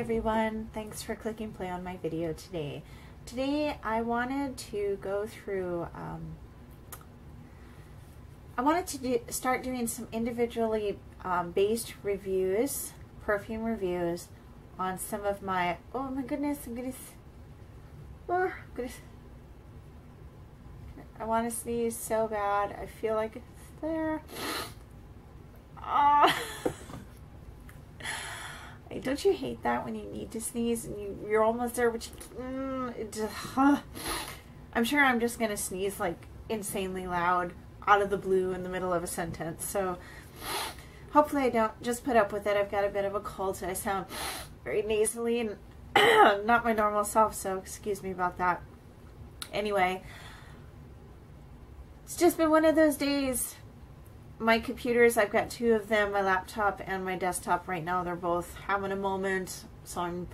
everyone, thanks for clicking play on my video today. Today I wanted to go through, um, I wanted to do, start doing some individually um, based reviews, perfume reviews, on some of my, oh my goodness, I'm gonna, oh goodness. I want to sneeze so bad, I feel like it's there. Oh. Don't you hate that when you need to sneeze and you, you're almost there, but you, mm, just, huh. I'm sure I'm just going to sneeze like insanely loud out of the blue in the middle of a sentence. So hopefully I don't just put up with it. I've got a bit of a cold, so I sound very nasally and not my normal self, so excuse me about that. Anyway, it's just been one of those days my computers, I've got two of them, my laptop and my desktop right now. They're both having a moment. So I'm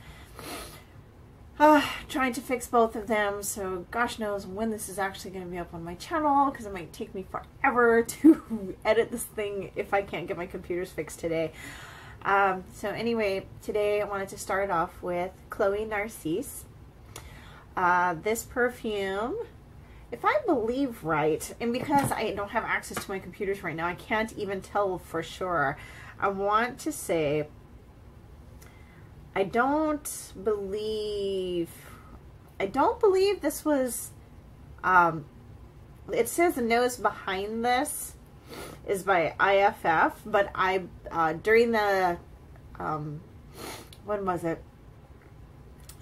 uh, trying to fix both of them. So gosh knows when this is actually going to be up on my channel because it might take me forever to edit this thing if I can't get my computers fixed today. Um, so anyway, today I wanted to start off with Chloe Narcisse. Uh, this perfume if I believe right, and because I don't have access to my computers right now, I can't even tell for sure. I want to say, I don't believe, I don't believe this was, um, it says the nose behind this is by IFF, but I, uh, during the, um, when was it?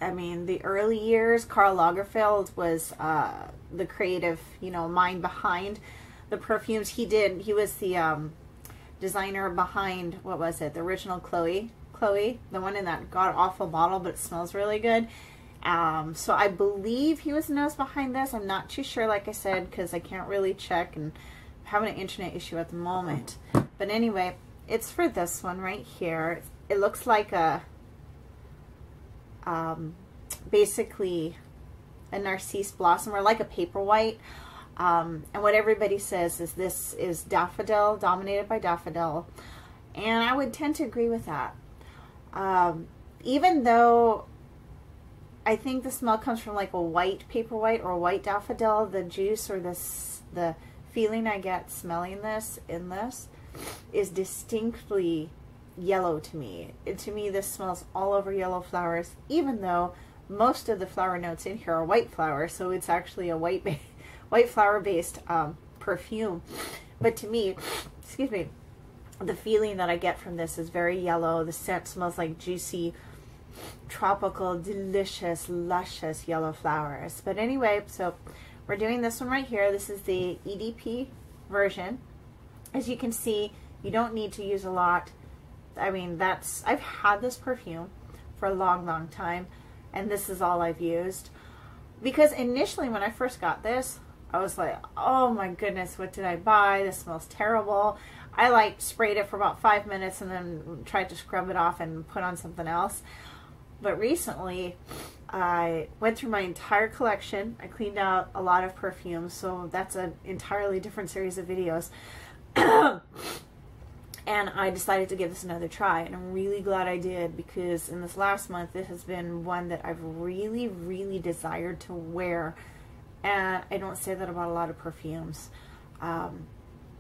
I mean, the early years, Karl Lagerfeld was uh, the creative, you know, mind behind the perfumes. He did, he was the um, designer behind, what was it, the original Chloe, Chloe, the one in that god-awful bottle, but it smells really good. Um, so I believe he was the nose behind this. I'm not too sure, like I said, because I can't really check and I'm having an internet issue at the moment. But anyway, it's for this one right here. It looks like a um, basically a narcisse blossom or like a paper white. Um, and what everybody says is this is daffodil, dominated by daffodil. And I would tend to agree with that. Um, even though I think the smell comes from like a white paper white or a white daffodil, the juice or this, the feeling I get smelling this in this is distinctly yellow to me. It, to me, this smells all over yellow flowers, even though most of the flower notes in here are white flowers, so it's actually a white white flower based um, perfume. But to me, excuse me, the feeling that I get from this is very yellow. The scent smells like juicy, tropical, delicious, luscious yellow flowers. But anyway, so we're doing this one right here. This is the EDP version. As you can see, you don't need to use a lot. I mean, that's, I've had this perfume for a long, long time, and this is all I've used. Because initially when I first got this, I was like, oh my goodness, what did I buy? This smells terrible. I like sprayed it for about five minutes and then tried to scrub it off and put on something else. But recently, I went through my entire collection. I cleaned out a lot of perfumes, so that's an entirely different series of videos. and I decided to give this another try and I'm really glad I did because in this last month it has been one that I've really really desired to wear. And I don't say that about a lot of perfumes um,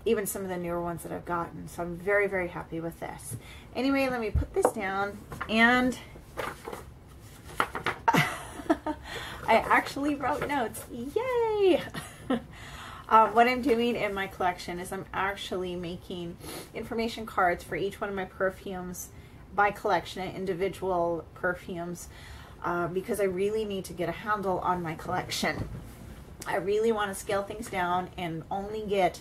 even some of the newer ones that I've gotten. So I'm very very happy with this. Anyway let me put this down and I actually wrote notes. Yay Uh, what I'm doing in my collection is I'm actually making information cards for each one of my perfumes by collection individual perfumes uh, because I really need to get a handle on my collection. I really want to scale things down and only get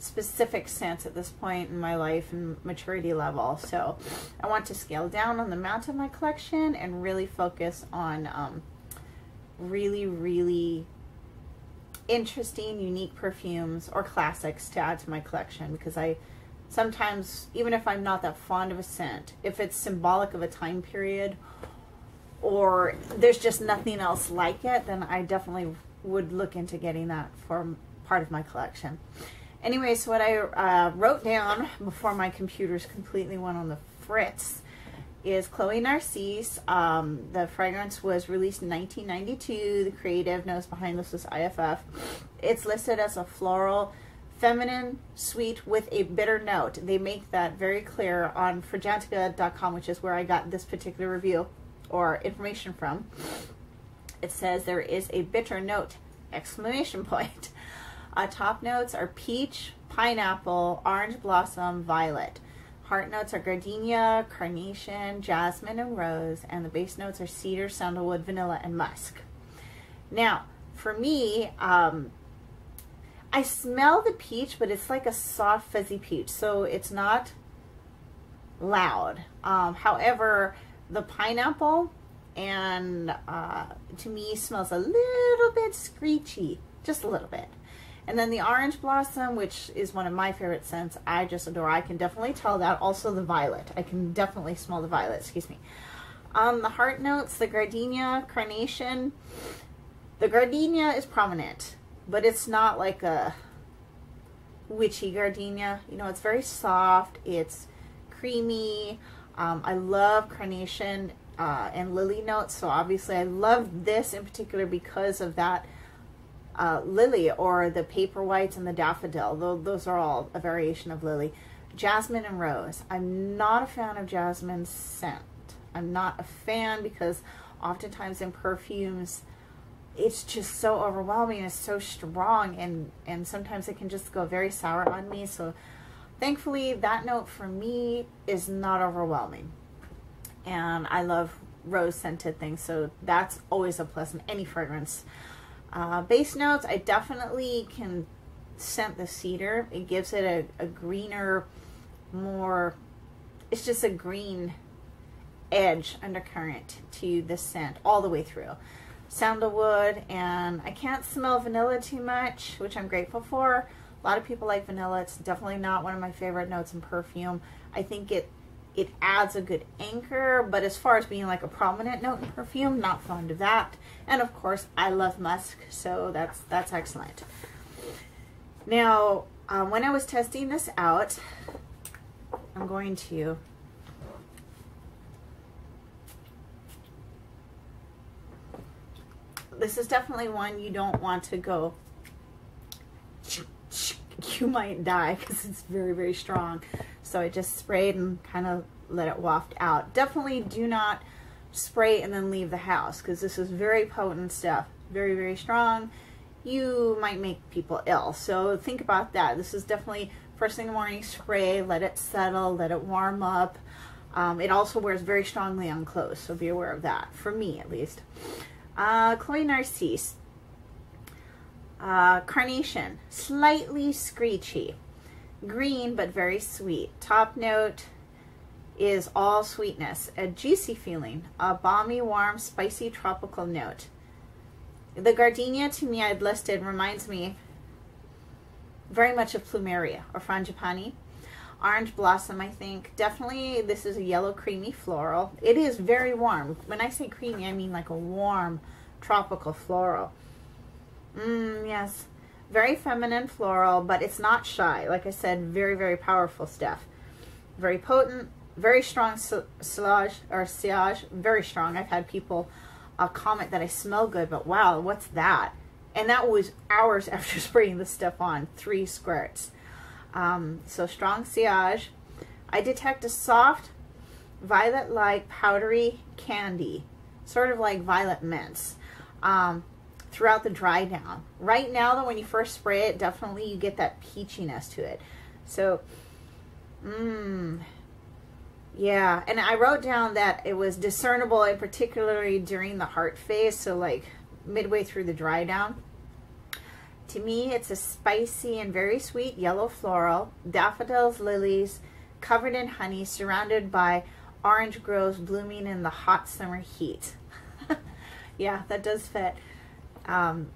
specific scents at this point in my life and maturity level. So I want to scale down on the amount of my collection and really focus on um, really, really interesting, unique perfumes or classics to add to my collection because I sometimes, even if I'm not that fond of a scent, if it's symbolic of a time period or there's just nothing else like it, then I definitely would look into getting that for part of my collection. Anyway, so what I uh, wrote down before my computers completely went on the fritz is Chloe Narcisse. Um, the fragrance was released in 1992. The creative nose behind this was IFF. It's listed as a floral, feminine, sweet with a bitter note. They make that very clear on Fragrantica.com, which is where I got this particular review or information from. It says there is a bitter note! Exclamation point. Uh, top notes are peach, pineapple, orange blossom, violet. Heart notes are gardenia, carnation, jasmine, and rose, and the base notes are cedar, sandalwood, vanilla, and musk. Now, for me, um, I smell the peach, but it's like a soft, fuzzy peach, so it's not loud. Um, however, the pineapple and uh, to me smells a little bit screechy, just a little bit. And then the orange blossom, which is one of my favorite scents, I just adore. I can definitely tell that. Also the violet. I can definitely smell the violet, excuse me. Um, the heart notes, the gardenia, carnation. The gardenia is prominent, but it's not like a witchy gardenia. You know, it's very soft. It's creamy. Um, I love carnation uh, and lily notes, so obviously I love this in particular because of that uh, lily or the paper whites and the daffodil. Those are all a variation of lily. Jasmine and rose. I'm not a fan of jasmine scent. I'm not a fan because oftentimes in perfumes, it's just so overwhelming. It's so strong and, and sometimes it can just go very sour on me. So thankfully that note for me is not overwhelming. And I love rose scented things. So that's always a plus in any fragrance. Uh, base notes, I definitely can scent the cedar. It gives it a, a greener, more, it's just a green edge undercurrent to the scent all the way through. Sandalwood, and I can't smell vanilla too much, which I'm grateful for. A lot of people like vanilla. It's definitely not one of my favorite notes in perfume. I think it it adds a good anchor, but as far as being like a prominent note in perfume, not fond of that. And of course, I love musk, so that's that's excellent. Now, um, when I was testing this out, I'm going to this is definitely one you don't want to go you might die because it's very very strong so I just sprayed and kind of let it waft out. Definitely do not spray and then leave the house because this is very potent stuff. Very, very strong. You might make people ill. So think about that. This is definitely first thing in the morning, spray, let it settle, let it warm up. Um, it also wears very strongly on clothes, so be aware of that, for me at least. Uh, Chloe Narcisse. Uh, Carnation, slightly screechy green but very sweet. Top note is all sweetness, a juicy feeling, a balmy, warm, spicy, tropical note. The gardenia to me I'd listed reminds me very much of plumeria or frangipani. Orange blossom, I think. Definitely this is a yellow creamy floral. It is very warm. When I say creamy, I mean like a warm tropical floral. Mmm, yes. Very feminine floral, but it's not shy. Like I said, very, very powerful stuff. Very potent, very strong sillage or sillage, very strong. I've had people uh, comment that I smell good, but wow, what's that? And that was hours after spraying this stuff on, three squirts. Um, so strong sillage. I detect a soft violet-like powdery candy, sort of like violet mints. Um, throughout the dry down. Right now, though, when you first spray it, definitely you get that peachiness to it. So, mmm, yeah. And I wrote down that it was discernible, and particularly during the heart phase, so like midway through the dry down. To me, it's a spicy and very sweet yellow floral, daffodils, lilies, covered in honey, surrounded by orange groves blooming in the hot summer heat. yeah, that does fit. Um,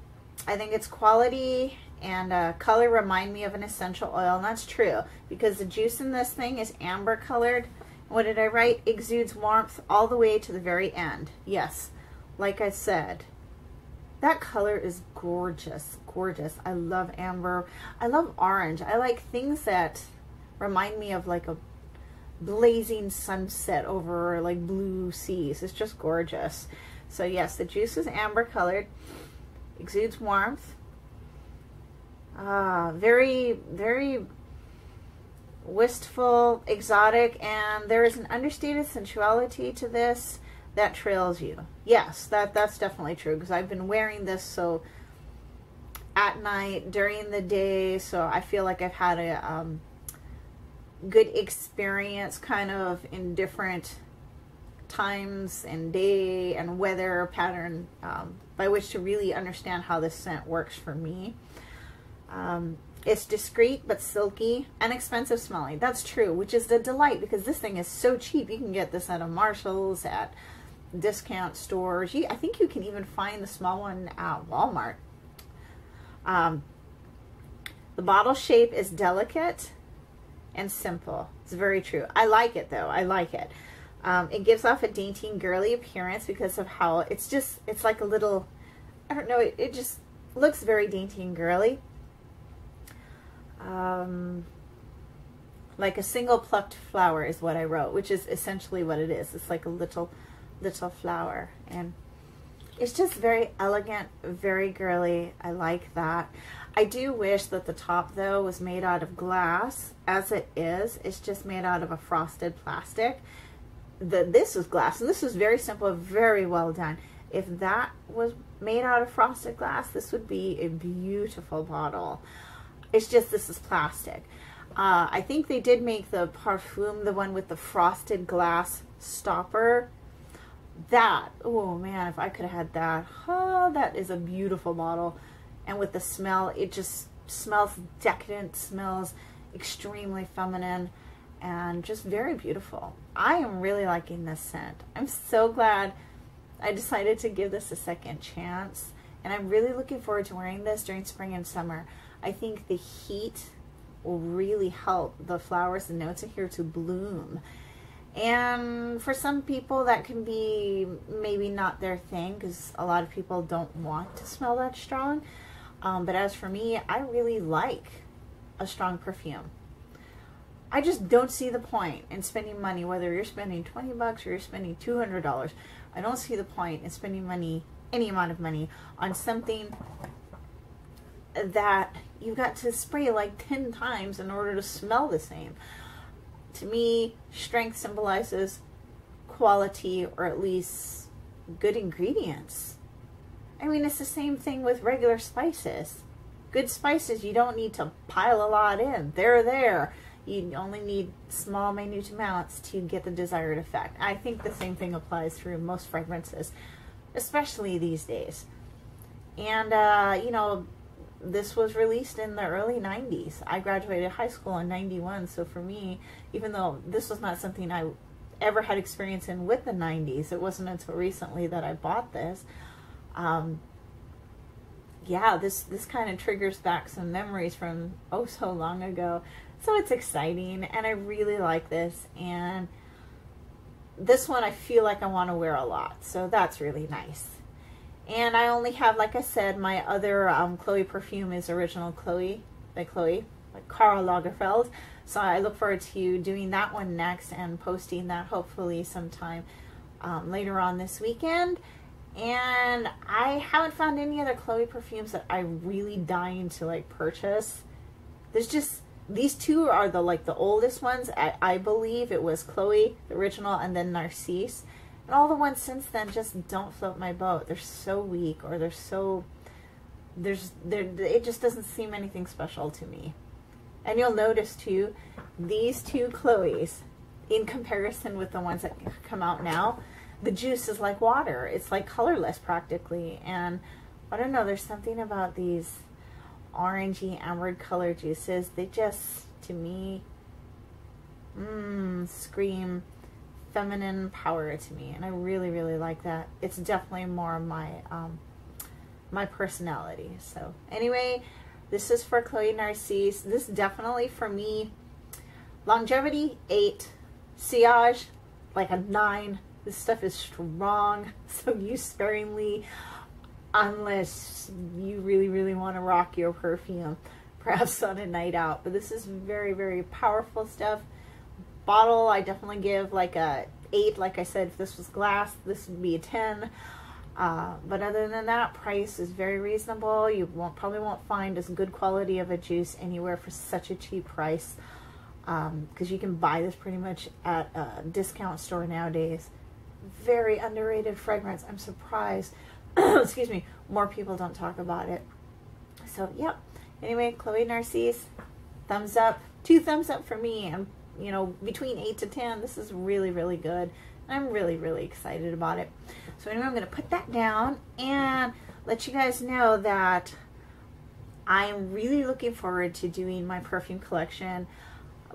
I think its quality and uh, color remind me of an essential oil, and that's true because the juice in this thing is amber colored. What did I write? Exudes warmth all the way to the very end. Yes, like I said, that color is gorgeous, gorgeous. I love amber. I love orange. I like things that remind me of like a blazing sunset over like blue seas. It's just gorgeous. So yes, the juice is amber colored, exudes warmth. Uh, very, very wistful, exotic, and there is an understated sensuality to this that trails you. Yes, that that's definitely true because I've been wearing this so at night during the day, so I feel like I've had a um, good experience kind of in different times and day and weather pattern um, by which to really understand how this scent works for me. Um, it's discreet but silky and expensive smelling. That's true, which is the delight because this thing is so cheap. You can get this at a Marshall's, at discount stores. You, I think you can even find the small one at Walmart. Um, the bottle shape is delicate and simple. It's very true. I like it though. I like it. Um, it gives off a dainty and girly appearance because of how it's just, it's like a little, I don't know, it, it just looks very dainty and girly. Um, like a single plucked flower is what I wrote, which is essentially what it is. It's like a little, little flower. And it's just very elegant, very girly. I like that. I do wish that the top though was made out of glass. As it is, it's just made out of a frosted plastic. The, this is glass and this is very simple, very well done. If that was made out of frosted glass, this would be a beautiful bottle. It's just this is plastic. Uh, I think they did make the Parfum, the one with the frosted glass stopper. That, oh man, if I could have had that. Oh, that is a beautiful bottle and with the smell, it just smells decadent, smells extremely feminine, and just very beautiful. I am really liking this scent. I'm so glad I decided to give this a second chance, and I'm really looking forward to wearing this during spring and summer. I think the heat will really help the flowers and notes in here to bloom. And for some people, that can be maybe not their thing because a lot of people don't want to smell that strong. Um, but as for me, I really like a strong perfume. I just don't see the point in spending money, whether you're spending 20 bucks or you're spending $200. I don't see the point in spending money, any amount of money, on something that you've got to spray like 10 times in order to smell the same. To me, strength symbolizes quality or at least good ingredients. I mean, it's the same thing with regular spices. Good spices, you don't need to pile a lot in. They're there. You only need small, minute amounts to get the desired effect. I think the same thing applies through most fragrances, especially these days. And, uh, you know, this was released in the early 90s. I graduated high school in 91, so for me, even though this was not something I ever had experience in with the 90s, it wasn't until recently that I bought this um, yeah, this this kind of triggers back some memories from oh so long ago. So it's exciting, and I really like this. And this one I feel like I want to wear a lot, so that's really nice. And I only have, like I said, my other um, Chloe perfume is Original Chloe by Chloe, like Karl Lagerfeld. So I look forward to doing that one next and posting that hopefully sometime um, later on this weekend. And I haven't found any other Chloe perfumes that I'm really dying to like purchase. There's just these two are the like the oldest ones. I, I believe it was Chloe, the original, and then Narcisse. And all the ones since then just don't float my boat. They're so weak or they're so there's there it just doesn't seem anything special to me. And you'll notice too, these two Chloe's in comparison with the ones that come out now, the juice is like water. It's like colorless practically. And I don't know, there's something about these orangey amber color juices. They just, to me, mmm, scream feminine power to me. And I really, really like that. It's definitely more my, um, my personality. So anyway, this is for Chloe Narcisse. This definitely for me, longevity, eight, sillage, like a nine, this stuff is strong, so use sparingly unless you really, really want to rock your perfume, perhaps on a night out. But this is very, very powerful stuff. bottle, I definitely give like a 8. Like I said, if this was glass, this would be a 10. Uh, but other than that, price is very reasonable. You won't probably won't find as good quality of a juice anywhere for such a cheap price because um, you can buy this pretty much at a discount store nowadays. Very underrated fragrance. I'm surprised, excuse me, more people don't talk about it. So, yep. Anyway, Chloe Narcisse, thumbs up. Two thumbs up for me. I'm, you know, between 8 to 10. This is really, really good. I'm really, really excited about it. So anyway, I'm going to put that down and let you guys know that I'm really looking forward to doing my perfume collection.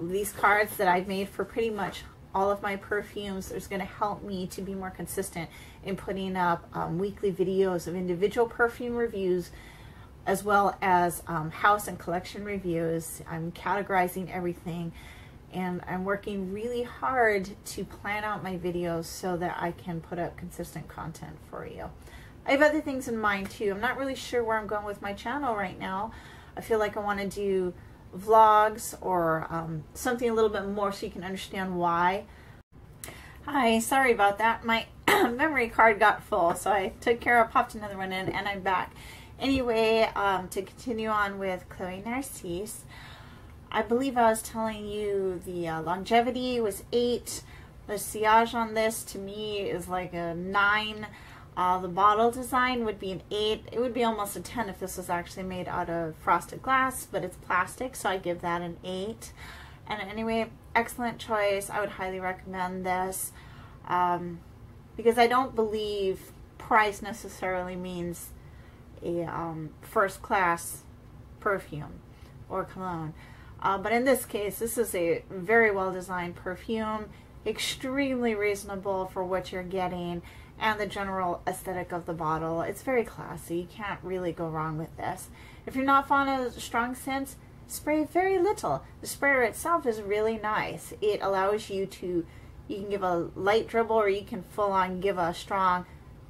These cards that I've made for pretty much all of my perfumes is going to help me to be more consistent in putting up um, weekly videos of individual perfume reviews as well as um, house and collection reviews. I'm categorizing everything and I'm working really hard to plan out my videos so that I can put up consistent content for you. I have other things in mind too. I'm not really sure where I'm going with my channel right now. I feel like I want to do vlogs or um, something a little bit more so you can understand why. Hi, sorry about that. My memory card got full, so I took care of, popped another one in, and I'm back. Anyway, um, to continue on with Chloe Narcisse, I believe I was telling you the uh, longevity was 8. The sillage on this to me is like a 9. Uh, the bottle design would be an 8. It would be almost a 10 if this was actually made out of frosted glass, but it's plastic, so I give that an 8. And anyway, excellent choice. I would highly recommend this um, because I don't believe price necessarily means a um, first class perfume or cologne. Uh, but in this case, this is a very well designed perfume, extremely reasonable for what you're getting and the general aesthetic of the bottle. It's very classy. You can't really go wrong with this. If you're not fond of strong scents, spray very little. The sprayer itself is really nice. It allows you to, you can give a light dribble or you can full on give a strong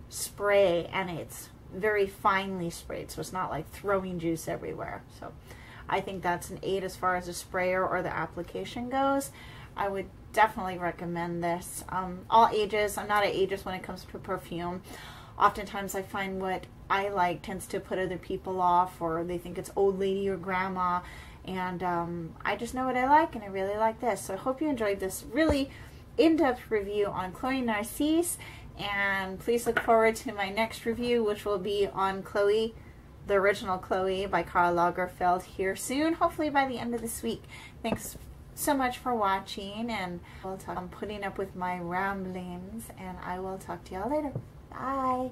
spray and it's very finely sprayed so it's not like throwing juice everywhere. So I think that's an 8 as far as the sprayer or the application goes. I would definitely recommend this. Um, all ages. I'm not an ageist when it comes to perfume. Oftentimes I find what I like tends to put other people off or they think it's old lady or grandma. And um, I just know what I like and I really like this. So I hope you enjoyed this really in-depth review on Chloe Narcisse. And please look forward to my next review, which will be on Chloe the original Chloe by Karl Lagerfeld here soon, hopefully by the end of this week. Thanks so much for watching, and I'll talk, I'm putting up with my ramblings, and I will talk to y'all later. Bye.